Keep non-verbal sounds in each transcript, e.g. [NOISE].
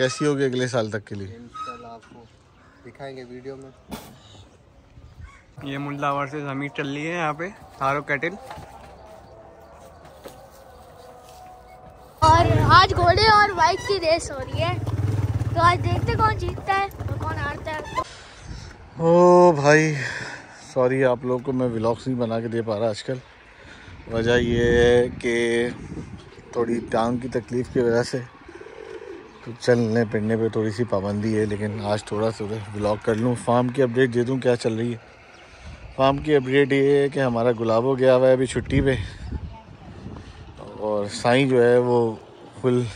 कैसी होगी अगले साल तक के लिए? इंशाल्लाह आपको दिखाएँगे वीडियो में। ये मुल्लावर से ज़मीन चल रही है यहाँ पे थारो कैटिल। और आज घोड़े और बाइक की रेस हो रही है। तो आज देखते कौन जीतता है और कौन हारता है। ओ भाई सॉरी आप लोग को मैं व्लॉग्स नहीं बना के दे पा रहा आजकल। वजह ये है कि थोड़ी टांग की तकलीफ़ की वजह से तो चलने फिरने पे थोड़ी सी पाबंदी है, लेकिन आज थोड़ा सा व्लॉग कर लूँ। फार्म की अपडेट दे दूँ क्या चल रही है? फार्म की अपडेट ये है कि हमारा गुलाबो गया हुआ है अभी छुट्टी पे। और साईं जो है वो फुल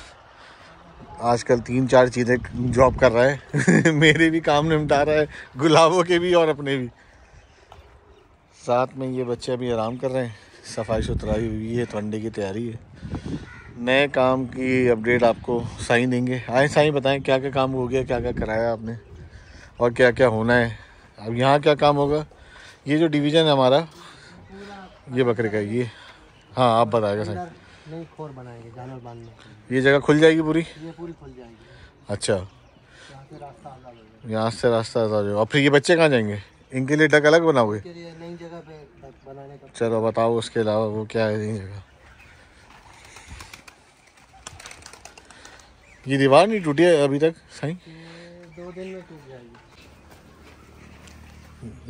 आजकल तीन चार चीज़ें जॉब कर रहा है। [LAUGHS] मेरे भी काम निपटा रहा है, गुलाबों के भी और अपने भी। साथ में ये बच्चे अभी आराम कर रहे हैं। सफ़ाई सुथराई हुई है तो अंडे की तैयारी है। नए काम की अपडेट आपको साईं देंगे। आए साईं बताएँ क्या क्या काम हो गया क्या क्या कराया आपने? और क्या क्या होना है? अब यहाँ क्या काम होगा? ये जो डिवीज़न है हमारा ये बकरे का ये। हाँ आप बताएगा साईं। नहीं खोर बनाएँगे जानवर बांधने ये जगह खुल जाएगी पूरी? ये पूरी खुल जाएगी। अच्छा। यहाँ से रास्ता आज़ाद हो जाओ और फिर ये बच्चे कहाँ जाएँगे? इनके लिए डक अलग बनाओगे? चलो बताओ उसके अलावा वो क्या है जगह? ये दीवार नहीं टूटी है अभी तक? साईं? दो दिन में टूट जाएगी।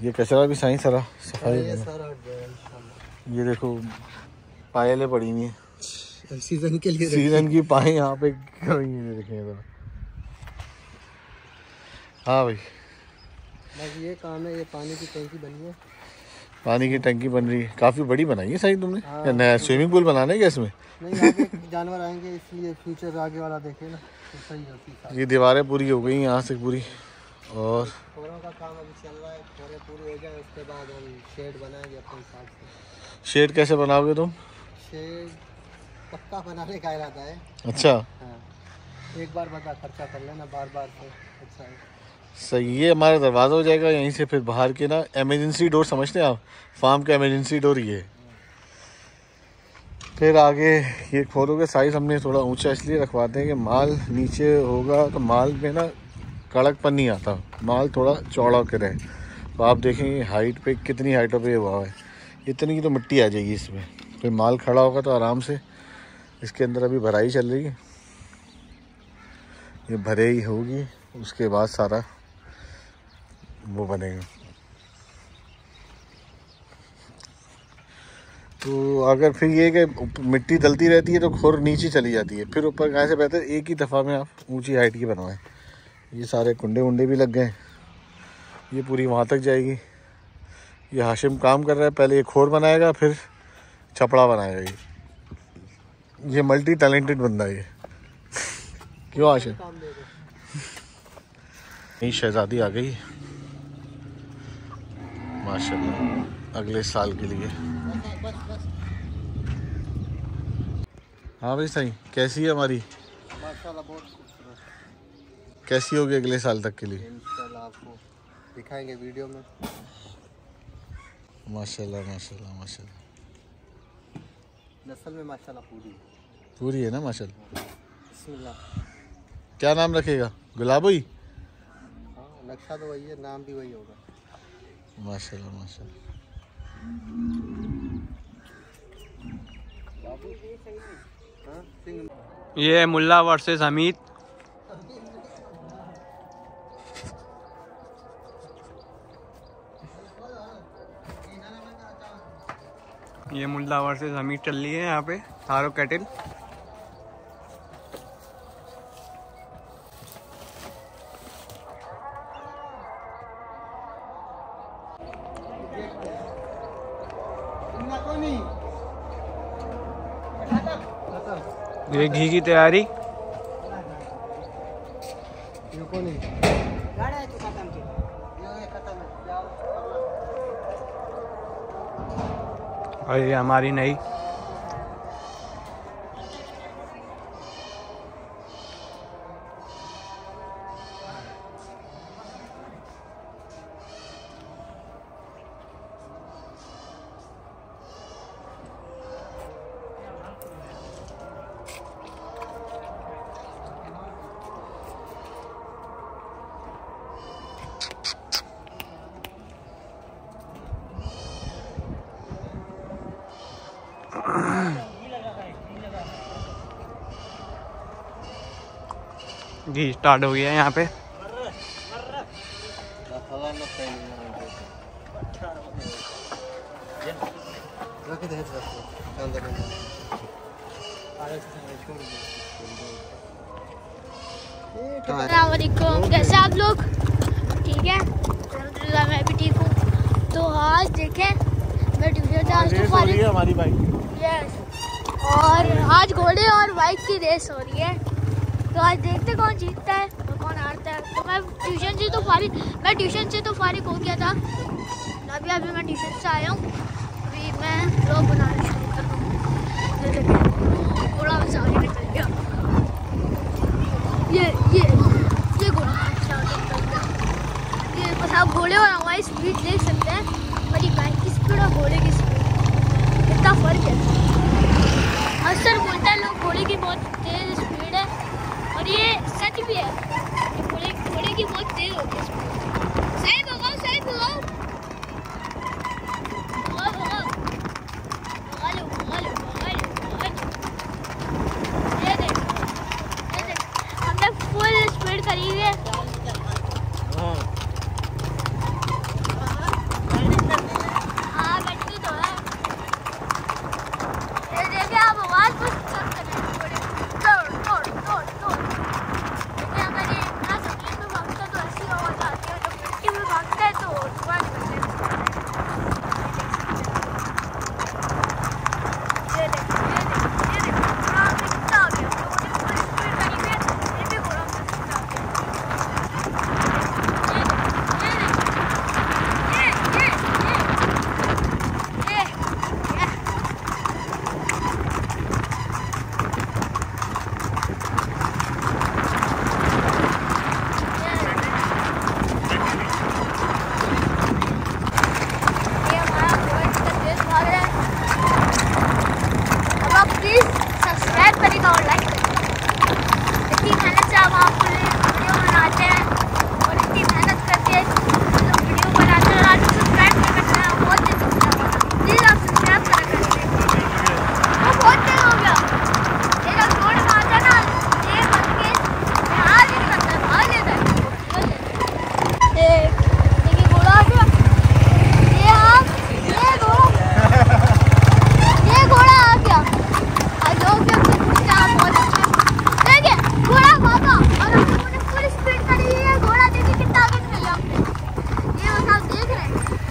ये कचरा भी साईं सारा? सफ़ाई ये सारा हट जाएगा ये देखो पायलें पड़ी हुई हैं। सीज़न के लिए सीज़न की पाए यहाँ पे देखें इधर। हाँ भाई। बस ये काम है ये पानी की टंकी बनी है। पानी की टंकी बन रही है। काफ़ी बड़ी बनाई है साईं तुमने? हाँ। या नया स्विमिंग पूल बनाना है क्या इसमें? जानवर आएँगे इसलिए फ्यूचर आगे वाला देखे ना तो सही होती ये दीवारें पूरी हो गई यहाँ से पूरी और का काम अभी चल रहा है खोरे पूरी हो जाए उसके बाद हम शेड बनाएँगे अपने हिसाब से। शेड कैसे बनाओगे तुम? शेड पक्का बनाने का इरादा है। अच्छा। हाँ। एक बार बता खर्चा कर लेना बार बार से अच्छा है। सही ये हमारा दरवाज़ा हो जाएगा यहीं से फिर बाहर के ना इमरजेंसी डोर समझते हैं आप? फार्म का इमरजेंसी डोर ये। है। फिर आगे ये खोलों के साइज़ हमने थोड़ा ऊँचा इसलिए रखवाते हैं कि माल नीचे होगा तो माल में ना कड़कपन नहीं आता। माल थोड़ा चौड़ा के रहे। तो आप देखेंगे हाइट पे कितनी हाइटों पे हुआ है। इतनी की तो मिट्टी आ जाएगी इसमें। फिर माल खड़ा होगा तो आराम से इसके अंदर अभी भराई चल रही है। ये भरे ही होगी, उसके बाद सारा वो बनेगा। तो अगर फिर ये कि मिट्टी डलती रहती है तो खोर नीचे चली जाती है। फिर ऊपर कहाँ से बेहतर एक ही दफ़ा में आप ऊँची हाइट की बनवाएँ। ये सारे कुंडे वुंडे भी लग गए। ये पूरी वहाँ तक जाएगी। ये हाशिम काम कर रहा है। पहले ये खोर बनाएगा, फिर छपड़ा बनाएगा ये। ये मल्टी टैलेंटेड बंदा ये। क्यों हाशिम? नई शहजादी आ गई। माशाल्लाह, अगले साल के लिए। हाँ भाई सही। कैसी है हमारी? माशाल्लाह बहुत खूबसूरत। कैसी होगी अगले साल तक के लिए? आपको दिखाएँगे वीडियो में। माशाल्लाह माशाल्लाह माशाल्लाह। नस्ल में माशाल्लाह पूरी। पूरी है ना माशाल्लाह? क्या नाम रखेगा? गुलाबोई हाँ नक्शा तो वही है नाम भी वही होगा। माशाल्लाह माशाल्लाह। ये मुल्ला वर्सेस हमीद। ये मुल्ला वर्सेस हमीद चल रही है यहाँ पे थारो कैटिल ये घी की तैयारी? रुको नहीं ये खत्म है। जाओ। और ये हमारी नई जी स्टार्ट हो गया है यहाँ पे। कैसे आप लोग? ठीक है? अल्हम्दुलिल्लाह मैं भी ठीक हूँ। तो आज देखें मैं ट्यूशन से आज तो हमारी बाइक यस और आज घोड़े और बाइक की रेस हो रही है। तो आज देखते कौन जीतता है और कौन हारता है। तो मैं ट्यूशन से तो फारिग मैं ट्यूशन से तो फारिग हो गया था। अभी अभी मैं ट्यूशन से आया हूँ। अभी मैं लोग बनाना शुरू कर रहा हूँ।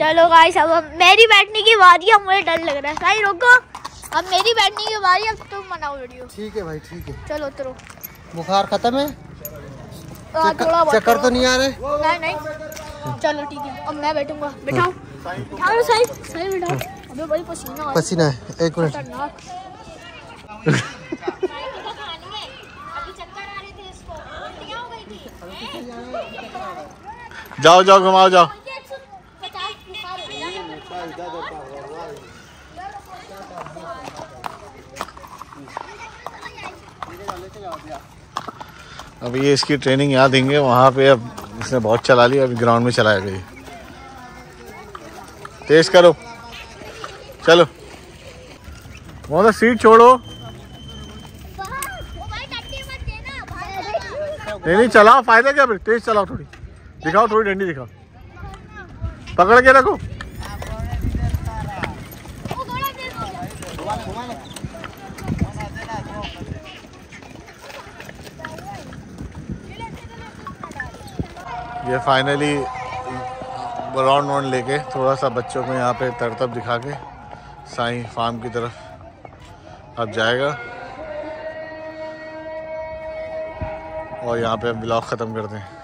चलो गाइस अब मेरी बैठने की बारी है मुझे डर लग रहा है। भाई रुको। अब मेरी बैठने की बारी है, अब तुम बनाओ वीडियो ठीक है भाई ठीक है। चलो उतरो। बुखार खत्म है? चक्कर तो नहीं आ रहे नहीं नहीं। चलो ठीक है। अब मैं बैठूँगा। बिठाओ। बिठाओ सही सही बिठाओ। अबे बड़ी पसीना आ है। पसीना है। एक मिनट। खतरनाक। अभी चक्कर आ रहे थे इसको उल्टियाँ हो गई थी जाओ जाओ घुमाओ जाओ पचास बुखार हो गया अब ये इसकी ट्रेनिंग यहाँ देंगे, वहाँ पे अब इसने बहुत चला लिया, अभी ग्राउंड में चलाया गई तेज करो। चलो। तो सीट छोड़ो। नहीं नहीं, चलाओ, फ़ायदा क्या तेज चलाओ थोड़ी। दिखाओ, थोड़ी डंडी दिखाओ। पकड़ के रखो वो घोड़ा तेज हो गया ये फाइनली राउंड वाउंड लेके थोड़ा सा बच्चों को यहाँ पे तरतब दिखा के साई फार्म की तरफ़ अब जाएगा। और यहाँ पे ब्लॉग ख़त्म करते हैं।